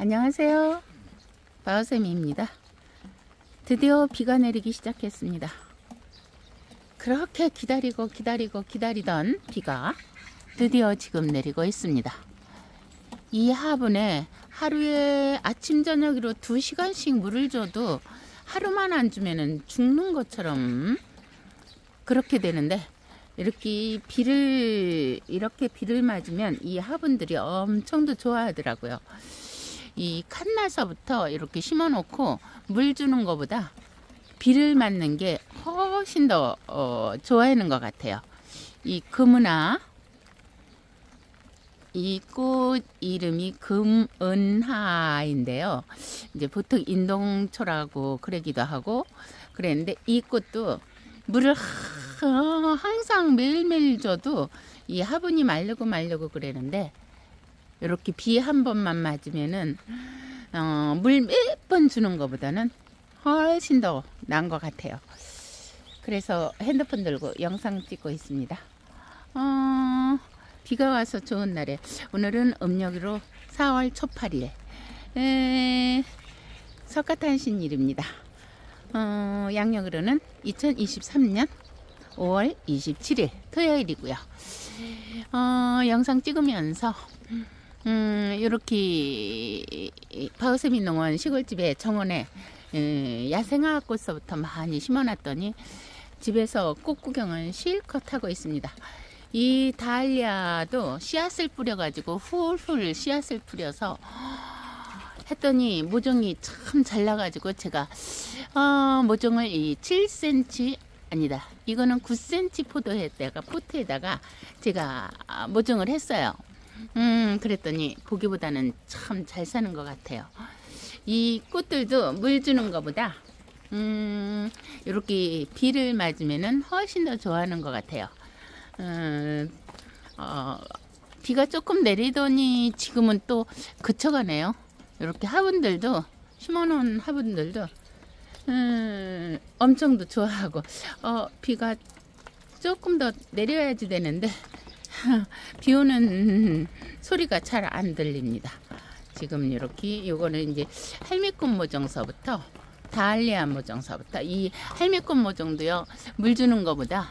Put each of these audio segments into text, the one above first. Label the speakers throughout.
Speaker 1: 안녕하세요. 바오쌤입니다. 드디어 비가 내리기 시작했습니다. 그렇게 기다리고 기다리고 기다리던 비가 드디어 지금 내리고 있습니다. 이 화분에 하루에 아침 저녁으로 2시간씩 물을 줘도 하루만 안 주면 죽는 것처럼 그렇게 되는데 이렇게 비를 이렇게 비를 맞으면 이 화분들이 엄청도 좋아하더라고요. 이 칸나서부터 이렇게 심어 놓고 물 주는 것보다 비를 맞는 게 훨씬 더 어, 좋아하는 것 같아요. 이 금은아 이 꽃 이름이 금은하인데요. 이제 보통 인동초라고 그러기도 하고 그랬는데 이 꽃도 물을 항상 매일매일 줘도 이 화분이 말르고 말르고 그러는데 이렇게 비 한 번만 맞으면은 어, 물 몇 번 주는 것보다는 훨씬 더 나은 것 같아요. 그래서 핸드폰 들고 영상 찍고 있습니다. 어, 비가 와서 좋은 날에 오늘은 음력으로 4월 초 8일 에, 석가탄신일입니다. 어, 양력으로는 2023년 5월 27일 토요일이고요. 어, 영상 찍으면서 음, 이렇게 파우세미 농원 시골집에 정원에 음, 야생화 꽃서부터 많이 심어놨더니 집에서 꽃 구경을 실컷 하고 있습니다. 이 달리아도 씨앗을 뿌려가지고 훌훌 씨앗을 뿌려서 했더니 모종이 참 잘 나가지고 제가 어, 모종을 이 7cm 아니다 이거는 9cm 포도에다가 포트에다가 제가 모종을 했어요. 음, 그랬더니 보기보다는 참 잘 사는 것 같아요. 이 꽃들도 물 주는 것보다 음, 이렇게 비를 맞으면은 훨씬 더 좋아하는 것 같아요. 음, 어, 비가 조금 내리더니 지금은 또 그쳐가네요. 이렇게 화분들도 심어놓은 화분들도 음, 엄청도 좋아하고 어, 비가 조금 더 내려야지 되는데 비 오는 소리가 잘 안 들립니다. 지금 이렇게 요거는 이제 할미꽃 모종서부터 다알리아 모종서부터 이 할미꽃 모종도요 물 주는 것보다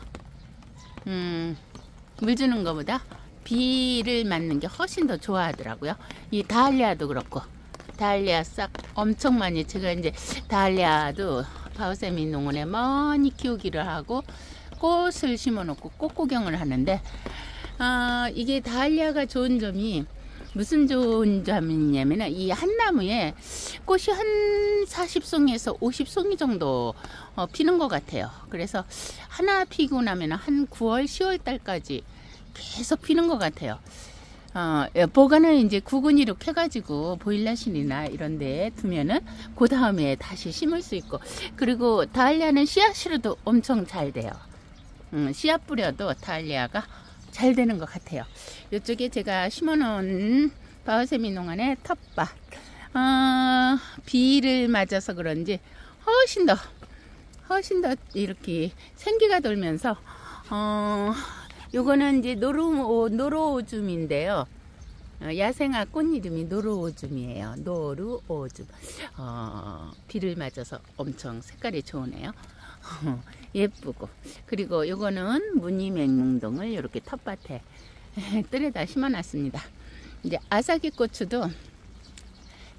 Speaker 1: 음, 물 주는 것보다 비를 맞는 게 훨씬 더 좋아하더라고요. 이 다알리아도 그렇고 다알리아 싹 엄청 많이 제가 이제 다알리아도 바우세미 농원에 많이 키우기를 하고 꽃을 심어 놓고 꽃 구경을 하는데 아, 이게 다알리아가 좋은 점이 무슨 좋은 점이냐면 이 한 나무에 꽃이 한 40송에서 50송이 정도 어, 피는 것 같아요. 그래서 하나 피고 나면 한 9월, 10월 달까지 계속 피는 것 같아요. 어, 보관을 이제 구근 이로 해가지고 보일러신이나 이런 데 두면은 그 다음에 다시 심을 수 있고 그리고 다알리아는 씨앗으로도 엄청 잘 돼요. 음, 씨앗 뿌려도 다알리아가 잘 되는 것 같아요. 이쪽에 제가 심어놓은 바오세미 농원의 텃밭. 어, 비를 맞아서 그런지 훨씬 더, 훨씬 더 이렇게 생기가 돌면서, 어, 요거는 이제 노루, 노루오줌인데요. 어, 야생화 꽃 이름이 노루오줌이에요. 노루오줌. 어, 비를 맞아서 엄청 색깔이 좋으네요. 예쁘고 그리고 요거는 무늬맹문동을 이렇게 텃밭에 뜰에다 심어놨습니다. 이제 아삭이 고추도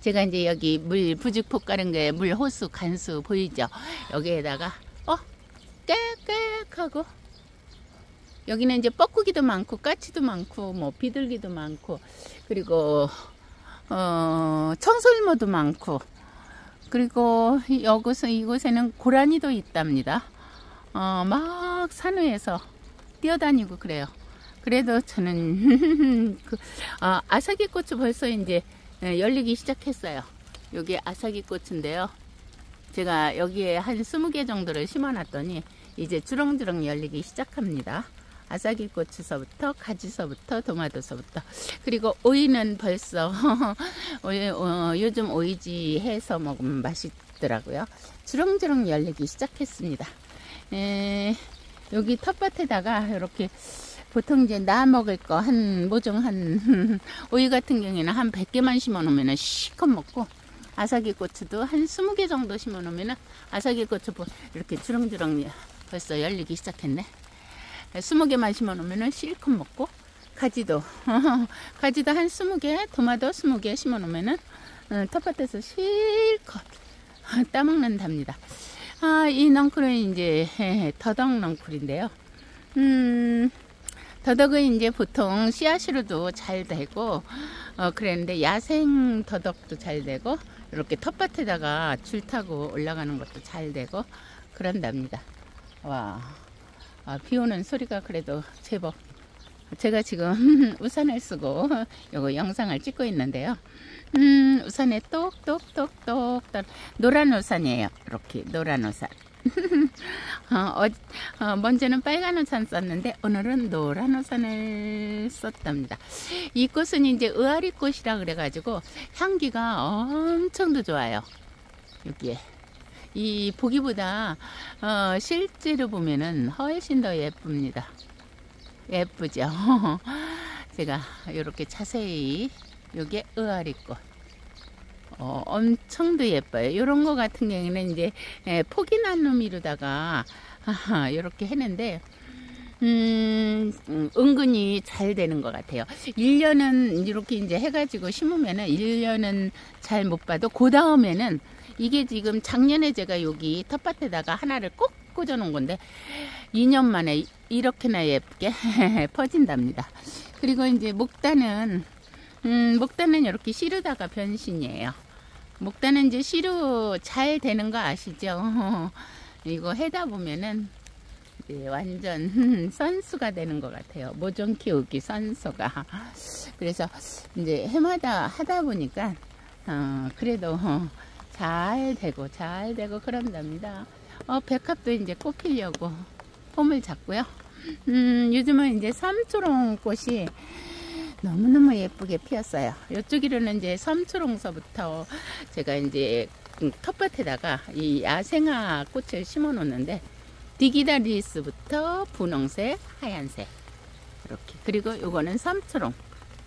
Speaker 1: 제가 이제 여기 물 부직포 깔은 게물 호스 간수 보이죠? 여기에다가 어 깨끗하고 여기는 이제 뻐꾸기도 많고 까치도 많고 뭐 비둘기도 많고 그리고 어 청설모도 많고 그리고 여기서 이곳에는 고라니도 있답니다. 어, 막 산위에서 뛰어다니고 그래요. 그래도 저는 그, 어, 아사기 꽃이 벌써 이제 예, 열리기 시작했어요. 여기 아사기 꽃인데요. 제가 여기에 한 20개 정도를 심어놨더니 이제 주렁주렁 열리기 시작합니다. 아사기 꽃에서부터 가지서부터 도마도서부터 그리고 오이는 벌써 어, 요즘 오이지 해서 먹으면 맛있더라고요. 주렁주렁 열리기 시작했습니다. 에, 여기 텃밭에다가 이렇게 보통 이제 나 먹을 거 한 모종 한 오이 같은 경우에는 한 100개만 심어 놓으면 시컷 먹고 아사기 고추도 한 20개 정도 심어 놓으면 아사기 고추 이렇게 주렁주렁 벌써 열리기 시작했네. 20개만 심어 놓으면 실컷 먹고 가지도 가지도 한 20개 토마토 20개 심어 놓으면 어, 텃밭에서 실컷 따먹는답니다. 아, 이 넝쿨은 이제 더덕 넝쿨인데요. 음, 더덕은 이제 보통 씨앗으로도 잘 되고, 어, 그랬는데 야생 더덕도 잘 되고, 이렇게 텃밭에다가 줄 타고 올라가는 것도 잘 되고, 그런답니다. 와, 아, 비 오는 소리가 그래도 제법. 제가 지금 우산을 쓰고 요거 영상을 찍고 있는데요. 음, 우산에 똑똑똑똑 노란 우산이에요. 이렇게 노란 우산. 어, 어, 어, 먼저는 빨간 우산 썼는데 오늘은 노란 우산을 썼답니다. 이 꽃은 이제 의아리 꽃이라 그래가지고 향기가 엄청도 좋아요. 여기에 이 보기보다 어, 실제로 보면은 훨씬 더 예쁩니다. 예쁘죠? 제가 이렇게 자세히 요게 의아리꽃. 어, 엄청도 예뻐요. 이런 거 같은 경우에는 이제 예, 포기 나눔이로다가 이렇게 했는데 음, 음, 은근히 잘 되는 것 같아요. 1년은 이렇게 이제 해가지고 심으면은 1년은 잘 못 봐도 그 다음에는 이게 지금 작년에 제가 여기 텃밭에다가 하나를 꼭 꽂아 놓은 건데 2년 만에 이렇게나 예쁘게 퍼진답니다. 그리고 이제 목단은 음, 목단은 이렇게 시르다가 변신이에요. 목단은 이제 시루 잘 되는 거 아시죠? 이거 해다 보면은 완전 선수가 되는 것 같아요. 모종 키우기 선수가. 그래서 이제 해마다 하다 보니까 어, 그래도 잘 되고 잘 되고 그런답니다. 어, 백합도 이제 꽃 피려고 폼을 잡고요. 음, 요즘은 이제 삼초롱 꽃이 너무너무 예쁘게 피었어요. 이쪽으로는 이제 섬초롱서부터 제가 이제 텃밭에다가 이 야생화 꽃을 심어 놓는데 디기다리스부터 분홍색, 하얀색 이렇게 그리고 요거는 섬초롱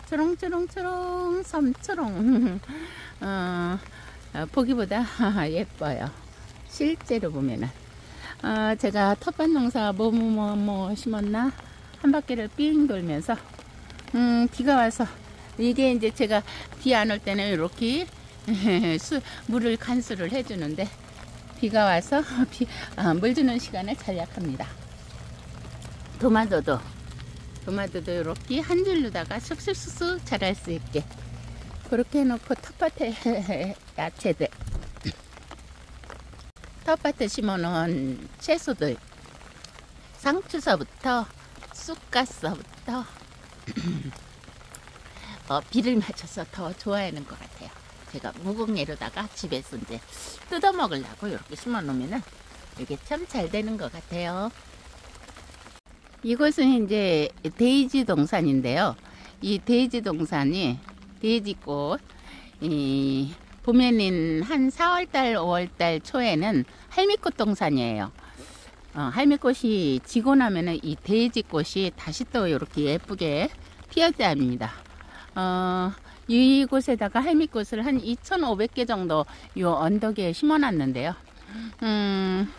Speaker 1: 초롱초롱초롱 섬초롱 어, 어, 보기보다 예뻐요. 실제로 보면은 어, 제가 텃밭 농사 뭐뭐 뭐 뭐 심었나 한 바퀴를 삥 돌면서 음, 비가 와서 이게 이제 제가 비 안 올 때는 이렇게 수, 물을 간수를 해주는데 비가 와서 비, 아, 물 주는 시간을 절약합니다. 도마도도 도마도도 이렇게 한 줄로다가 쑥쑥쑥쑥 자랄 수 있게 그렇게 해놓고 텃밭에 야채들 텃밭에 심어놓은 채소들 상추서부터 쑥갓서부터 어, 비를 맞아서 더 좋아하는 것 같아요. 제가 무공해로다가 집에서 이제 뜯어 먹으려고 이렇게 심어 놓으면은 이게 참 잘 되는 것 같아요. 이곳은 이제 데이지 동산인데요. 이 데이지 동산이 데이지꽃 이 봄에는 한 4월달, 5월달 초에는 할미꽃 동산이에요. 어, 할미꽃이 지고 나면은 이 데이지꽃이 다시 또 이렇게 예쁘게 피어납니다. 어, 이곳에다가 할미꽃을 한 2,500개 정도 요 언덕에 심어놨는데요. 음,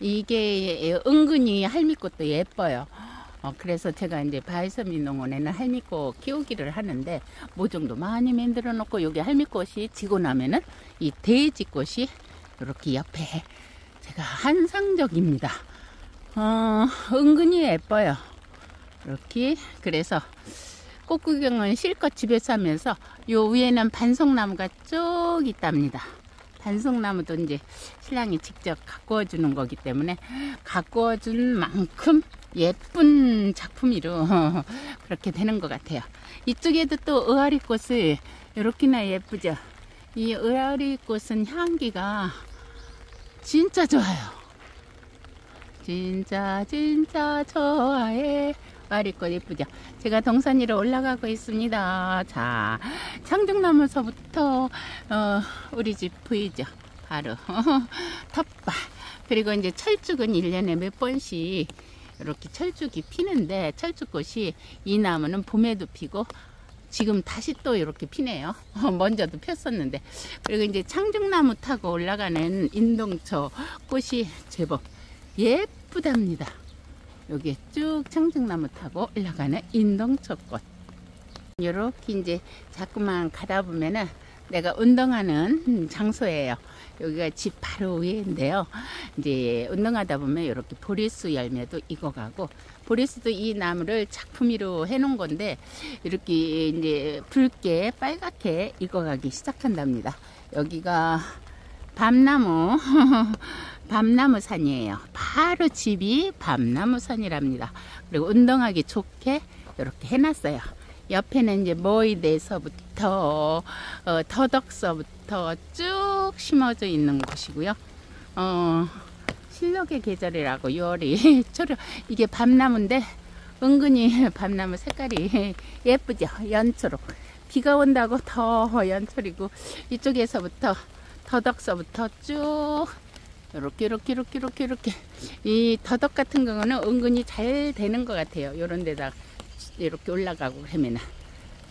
Speaker 1: 이게 은근히 할미꽃도 예뻐요. 어, 그래서 제가 이제 바이서미 농원에는 할미꽃 키우기를 하는데 모종도 많이 만들어 놓고 여기 할미꽃이 지고 나면은 이 돼지꽃이 이렇게 옆에 제가 한상적입니다. 어, 은근히 예뻐요. 이렇게 그래서 꽃 구경은 실컷 집에서 하면서 요 위에는 반송나무가 쭉 있답니다. 반송나무도 이제 신랑이 직접 가꾸어 주는 거기 때문에 가꾸어 준 만큼 예쁜 작품이로 그렇게 되는 것 같아요. 이쪽에도 또 의아리 꽃을 이렇게나 예쁘죠. 이 의아리 꽃은 향기가 진짜 좋아요. 진짜 진짜 좋아해 와리꽃 예쁘죠? 제가 동산 위로 올라가고 있습니다. 자 창중나무서부터 어, 우리 집 보이죠? 바로 텃밭. 그리고 이제 철쭉은 1년에 몇 번씩 이렇게 철쭉이 피는데 철쭉꽃이 이 나무는 봄에도 피고 지금 다시 또 이렇게 피네요. 먼저도 폈었는데. 그리고 이제 창중나무 타고 올라가는 인동초 꽃이 제법 예쁘답니다. 여기 쭉 창중나무 타고 올라가는 인동초꽃. 이렇게 이제 자꾸만 가다 보면은 내가 운동하는 장소예요. 여기가 집 바로 위인데요. 이제 운동하다 보면 이렇게 보리수 열매도 익어가고 보리수도 이 나무를 작품이로 해놓은 건데 이렇게 이제 붉게 빨갛게 익어가기 시작한답니다. 여기가 밤나무 밤나무 산이에요. 바로 집이 밤나무 산이랍니다. 그리고 운동하기 좋게 이렇게 해놨어요. 옆에는 이제 모이대서부터 어, 터덕서부터 쭉 심어져 있는 곳이고요. 어, 실록의 계절이라고 6월이 초려 이게 밤나무인데 은근히 밤나무 색깔이 예쁘죠. 연초록. 비가 온다고 더 연초리고 이쪽에서부터 더덕서부터 쭉 이렇게 이렇게 이렇게 이렇게 이렇게 이 더덕 같은 경우는 은근히 잘 되는 것 같아요. 요런 데다 이렇게 올라가고 그러면은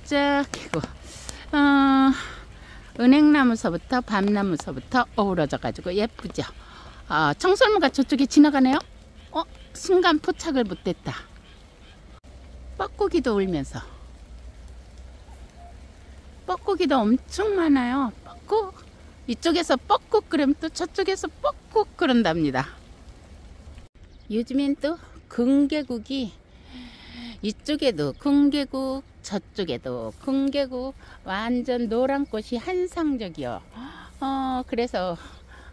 Speaker 1: 쫙 이고 어, 은행나무서부터 밤나무서부터 어우러져 가지고 예쁘죠. 어, 청설모가 저쪽에 지나가네요. 어 순간 포착을 못했다. 뻐꾸기도 울면서 뻐꾸기도 엄청 많아요. 뻐꾸 이쪽에서 뻐꾹 그러면 또 저쪽에서 뻐꾹 그런답니다. 요즘엔 또 금계국이 이쪽에도 금계국 저쪽에도 금계국 완전 노란 꽃이 한상적이요. 어 그래서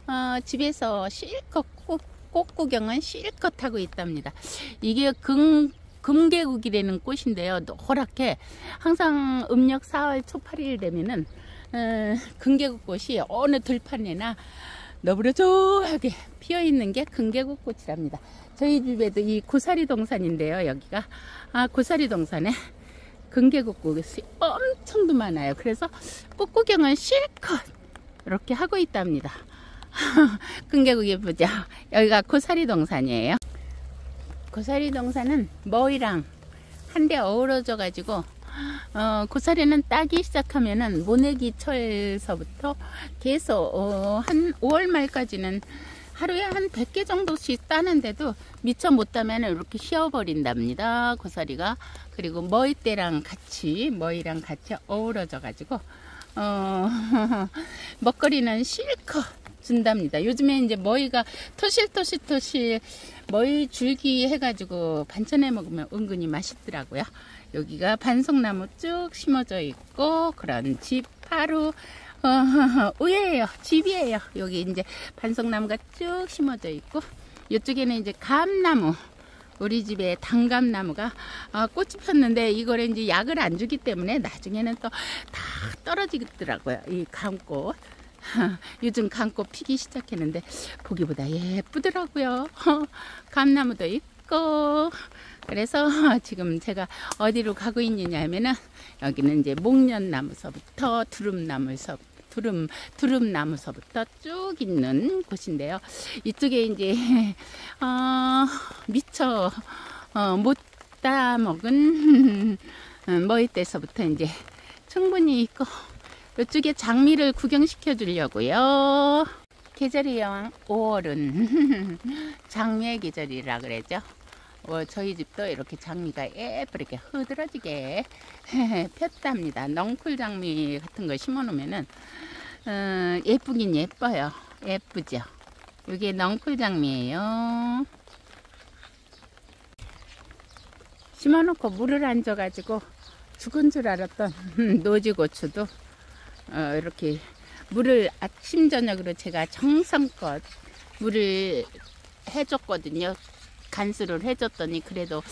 Speaker 1: 어, 집에서 실컷 꽃, 꽃 구경은 실컷 하고 있답니다. 이게 금 금계국이라는 꽃인데요. 노랗게 항상 음력 4월 초 8일 되면은 어, 금계국 꽃이 어느 들판에나 너부러져하게 피어 있는 게 금계국 꽃이랍니다. 저희 집에도 이 고사리 동산인데요. 여기가 아 고사리 동산에 금계국 꽃이 엄청도 많아요. 그래서 꽃 구경은 실컷 이렇게 하고 있답니다. 금계국 예쁘죠? 여기가 고사리 동산이에요. 고사리 동산은 머이랑 한데 어우러져 가지고 어, 고사리는 따기 시작하면은 모내기 철서부터 계속 어, 한 5월 말까지는 하루에 한 100개 정도씩 따는데도 미처 못 따면 이렇게 쉬어버린답니다. 고사리가. 그리고 머이 때랑 같이, 머이랑 같이 어우러져 가지고, 어, 먹거리는 실컷 준답니다. 요즘에 이제 머이가 토실토실토실 머이 줄기 해가지고 반찬해 먹으면 은근히 맛있더라고요. 여기가 반송나무 쭉 심어져 있고 그런 집 바로 어, 우예요. 집이에요. 여기 이제 반송나무가 쭉 심어져 있고 이쪽에는 이제 감나무 우리 집에 단감나무가 어, 꽃이 폈는데 이거를 이제 약을 안 주기 때문에 나중에는 또 다 떨어지더라고요. 이 감꽃. 요즘 감꽃 피기 시작했는데 보기보다 예쁘더라고요. 감나무도 있고 그래서 지금 제가 어디로 가고 있느냐 하면은 여기는 이제 목련나무서부터 두릅나무서 두릅 두릅나무서부터 쭉 있는 곳인데요. 이쪽에 이제 어, 미처 어, 못 따먹은 머리때서부터 이제 충분히 있고 이쪽에 장미를 구경시켜 주려고요. 계절이요 5월은 장미의 계절이라 그러죠. 어, 저희 집도 이렇게 장미가 예쁘게 흐드러지게 폈답니다. 넝쿨 장미 같은 거 심어 놓으면은 어, 예쁘긴 예뻐요. 예쁘죠. 이게 넝쿨 장미예요. 심어 놓고 물을 안 줘가지고 죽은 줄 알았던 노지고추도 어, 이렇게 물을 아침 저녁으로 제가 정성껏 물을 해줬거든요. 간수를 해줬더니 그래도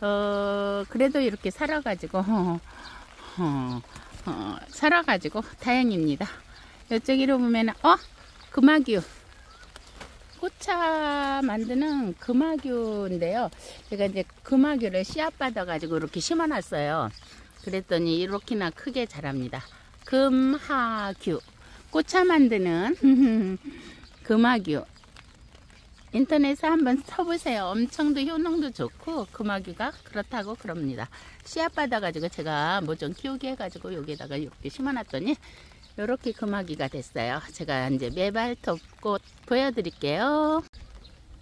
Speaker 1: 어 그래도 이렇게 살아가지고 어, 어, 어, 살아가지고 다행입니다. 이쪽으로 보면 어 금화규 꽃차 만드는 금화규인데요. 제가 이제 금화규를 씨앗 받아가지고 이렇게 심어놨어요. 그랬더니 이렇게나 크게 자랍니다. 금화규 꽃차 만드는 금화규 인터넷에 한번 쳐보세요. 엄청도 효능도 좋고 금화기가 그렇다고 그럽니다. 씨앗 받아가지고 제가 뭐 좀 키우게 해가지고 여기다가 이렇게 심어놨더니 이렇게 금화기가 됐어요. 제가 이제 매발톱꽃 보여드릴게요.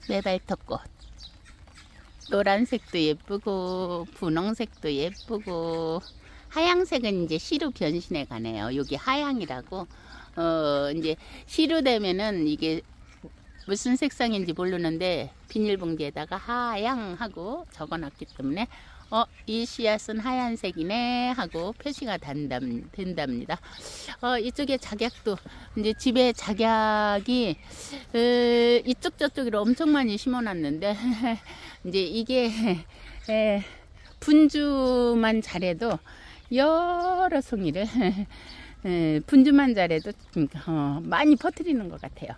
Speaker 1: 매발톱꽃. 노란색도 예쁘고 분홍색도 예쁘고 하양색은 이제 시루 변신해 가네요. 여기 하양이라고 어 이제 시루 되면은 이게 무슨 색상인지 모르는데 비닐봉지에다가 하양하고 적어놨기 때문에 어, 이 씨앗은 하얀색이네 하고 표시가 된답, 된답니다. 어, 이쪽에 작약도 이제 집에 작약이 에, 이쪽 저쪽으로 엄청 많이 심어놨는데 이제 이게 에, 분주만 잘해도 여러 송이를 에, 분주만 잘해도 어, 많이 퍼뜨리는 것 같아요.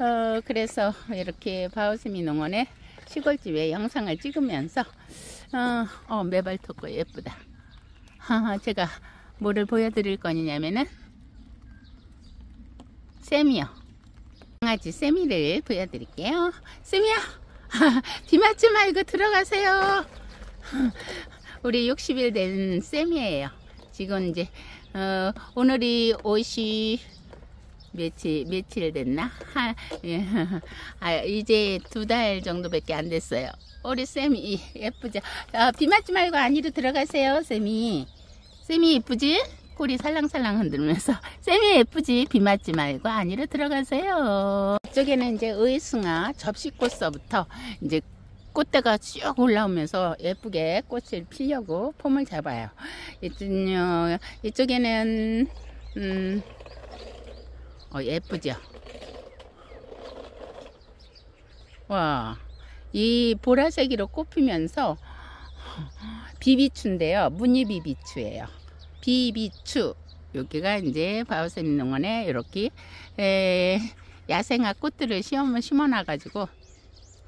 Speaker 1: 어, 그래서 이렇게 바오스미 농원의 시골집에 영상을 찍으면서 어, 어 매발톱고 예쁘다. 하, 제가 뭐를 보여드릴 거냐면은 쌤이요. 강아지 쌤이를 보여드릴게요. 쌤이야, 비 맞지 말고 들어가세요. 우리 60일 된 쌤이에요. 지금 이제 어, 오늘이 옷이 며칠 며칠 됐나? 하, 예. 아, 이제 두 달 정도밖에 안 됐어요. 우리 쌤이 예쁘죠? 아, 비 맞지 말고 안으로 들어가세요, 쌤이. 쌤이 예쁘지? 꼬리 살랑살랑 흔들면서 쌤이 예쁘지? 비 맞지 말고 안으로 들어가세요. 이쪽에는 이제 의승아 접시꽃서부터 이제 꽃대가 쭉 올라오면서 예쁘게 꽃을 피려고 폼을 잡아요. 이쪽, 이쪽에는 음, 어, 예쁘죠? 와, 이 보라색으로 꽃피면서 비비추인데요. 무늬 비비추예요. 비비추. 여기가 이제 바우세미 농원에 이렇게 에, 야생화 꽃들을 심어, 심어 놔가지고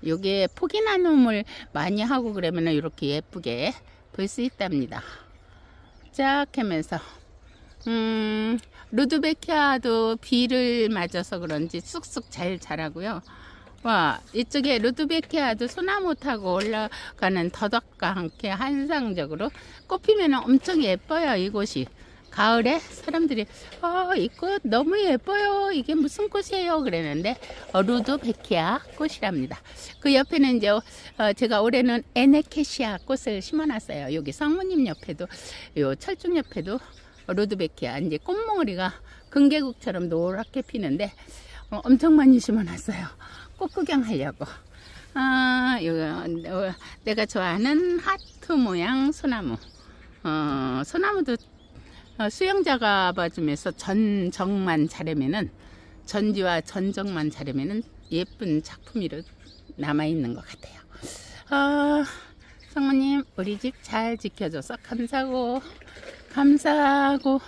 Speaker 1: 여기에 포기 나눔을 많이 하고 그러면 이렇게 예쁘게 볼 수 있답니다. 쫙 하면서 음, 루드베키아도 비를 맞아서 그런지 쑥쑥 잘 자라고요. 와 이쪽에 루드베키아도 소나무 타고 올라가는 더덕과 함께 한상적으로 꽃피면 엄청 예뻐요 이곳이. 가을에 사람들이 어 이 꽃 너무 예뻐요. 이게 무슨 꽃이에요? 그랬는데 어, 루드베키아 꽃이랍니다. 그 옆에는 이제 어, 제가 올해는 에네케시아 꽃을 심어놨어요. 여기 성모님 옆에도 요 철중 옆에도 로드베키아 이제 꽃몽우리가 금계국처럼 노랗게 피는데 어, 엄청 많이 심어놨어요. 꽃 구경하려고. 아, 요, 어, 내가 좋아하는 하트 모양 소나무. 어, 소나무도 어, 수영자가 봐주면서 전정만 자르면은 전지와 전정만 자르면은 예쁜 작품이 남아있는 것 같아요. 아, 성모님, 우리 집 잘 지켜줘서 감사하고, 감사하고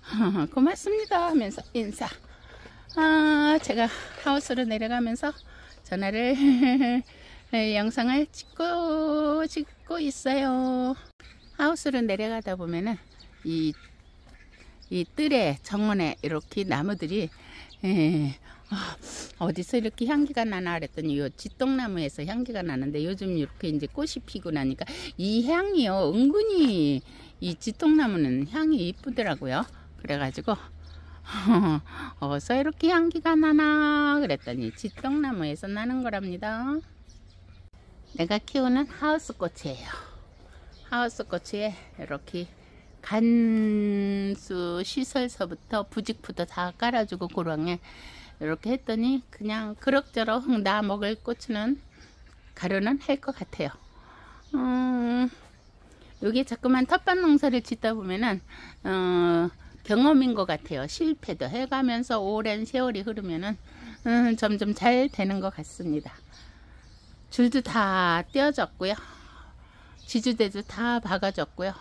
Speaker 1: 고맙습니다 하면서 인사. 아 제가 하우스로 내려가면서 전화를 영상을 찍고 찍고 있어요. 하우스로 내려가다 보면은 이, 이 뜰에 정원에 이렇게 나무들이 에, 아, 어디서 이렇게 향기가 나나 그랬더니 요 지똥나무에서 향기가 나는데 요즘 이렇게 이제 꽃이 피고 나니까 이 향이요 은근히 이 지통나무는 향이 이쁘더라고요. 그래가지고 어서 이렇게 향기가 나나 그랬더니 지통나무에서 나는 거랍니다. 내가 키우는 하우스 꽃이에요. 하우스 꽃에 이렇게 간수 시설서부터 부직부터 다 깔아주고 고랑에 이렇게 했더니 그냥 그럭저럭 나 먹을 꽃은 가려는 할 것 같아요. 음, 여기 자꾸만 텃밭 농사를 짓다 보면은 어, 경험인 것 같아요. 실패도 해가면서 오랜 세월이 흐르면은 음, 점점 잘 되는 것 같습니다. 줄도 다 떼어졌고요. 지주대도 다 박아졌고요.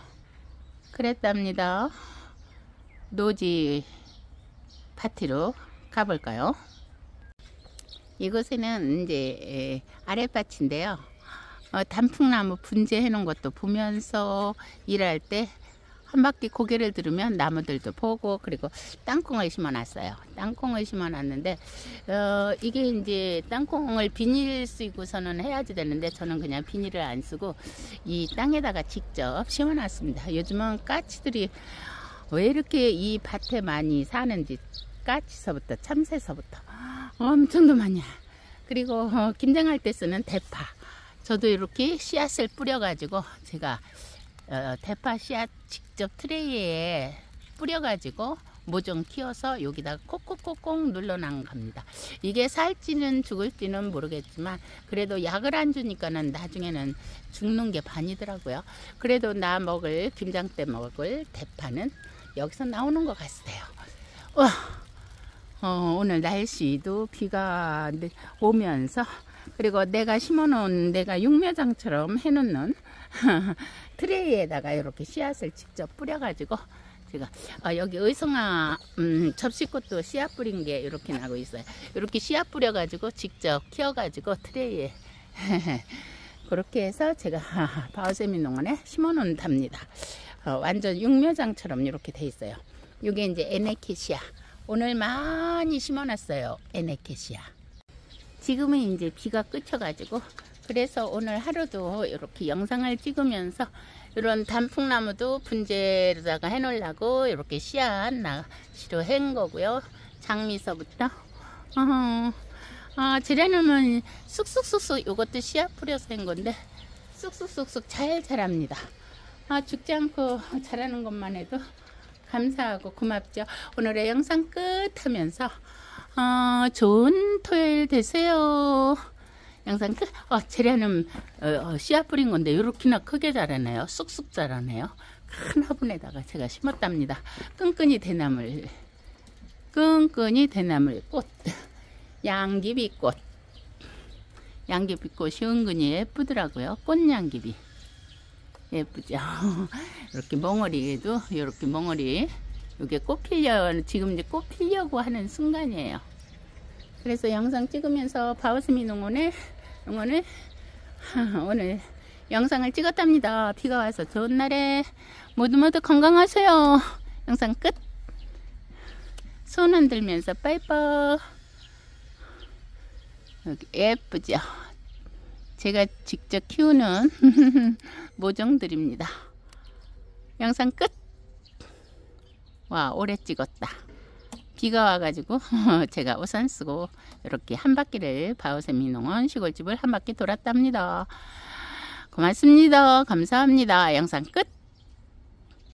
Speaker 1: 그랬답니다. 노지 파티로 가볼까요? 이곳에는 이제 아랫밭인데요. 어, 단풍나무 분재해 놓은 것도 보면서 일할 때 한 바퀴 고개를 들으면 나무들도 보고 그리고 땅콩을 심어 놨어요. 땅콩을 심어 놨는데 어, 이게 이제 땅콩을 비닐 쓰고서는 해야지 되는데 저는 그냥 비닐을 안 쓰고 이 땅에다가 직접 심어 놨습니다. 요즘은 까치들이 왜 이렇게 이 밭에 많이 사는지 까치서부터 참새서부터 엄청도 많이 그리고 어, 김장할 때 쓰는 대파 저도 이렇게 씨앗을 뿌려가지고 제가 어, 대파 씨앗 직접 트레이에 뿌려가지고 모종 키워서 여기다가 콕콕콕콕 눌러놓은 겁니다. 이게 살지는 죽을지는 모르겠지만 그래도 약을 안 주니까는 나중에는 죽는 게 반이더라고요. 그래도 나 먹을 김장 때 먹을 대파는 여기서 나오는 것 같아요. 와, 어, 오늘 날씨도 비가 오면서 그리고 내가 심어놓은 내가 육묘장처럼 해놓는 트레이에다가 이렇게 씨앗을 직접 뿌려가지고 제가 아, 여기 의성아 음, 접시꽃도 씨앗 뿌린 게 이렇게 나고 있어요. 이렇게 씨앗 뿌려가지고 직접 키워가지고 트레이에 그렇게 해서 제가 바오세미 농원에 심어놓답니다. 어, 완전 육묘장처럼 이렇게 돼 있어요. 이게 이제 에네케시아. 오늘 많이 심어놨어요. 에네케시아. 지금은 이제 비가 그쳐가지고 그래서 오늘 하루도 이렇게 영상을 찍으면서 이런 단풍나무도 분재로다가 해놓으려고 이렇게 씨앗 나시로 한 거고요. 장미서부터 어, 아, 지레놈은 쑥쑥쑥쑥 이것도 씨앗 뿌려서 한 건데 쑥쑥쑥쑥 잘 자랍니다. 아, 죽지 않고 자라는 것만 해도 감사하고 고맙죠. 오늘의 영상 끝 하면서 어, 좋은 토요일 되세요. 영상 끝. 어, 재래는 어, 어, 씨앗 뿌린 건데 이렇게나 크게 자라네요. 쑥쑥 자라네요. 큰 화분에다가 제가 심었답니다. 끈끈이 대나물, 끈끈이 대나물 꽃, 양귀비꽃. 양귀비꽃이 은근히 예쁘더라고요. 꽃양귀비. 예쁘죠? 이렇게 멍어리도 이렇게 멍어리 이게 꽃 필려 지금 이제 꽃 피려고 하는 순간이에요. 그래서 영상 찍으면서 바우스미 농원에 농원을 오늘 영상을 찍었답니다. 비가 와서 좋은 날에 모두 모두 건강하세요. 영상 끝. 손 흔들면서 빠이빠이. 여기 예쁘죠? 제가 직접 키우는 모종들입니다. 영상 끝! 와, 오래 찍었다. 비가 와가지고 제가 우산 쓰고 이렇게 한 바퀴를 바오세미 농원 시골집을 한 바퀴 돌았답니다. 고맙습니다. 감사합니다. 영상 끝!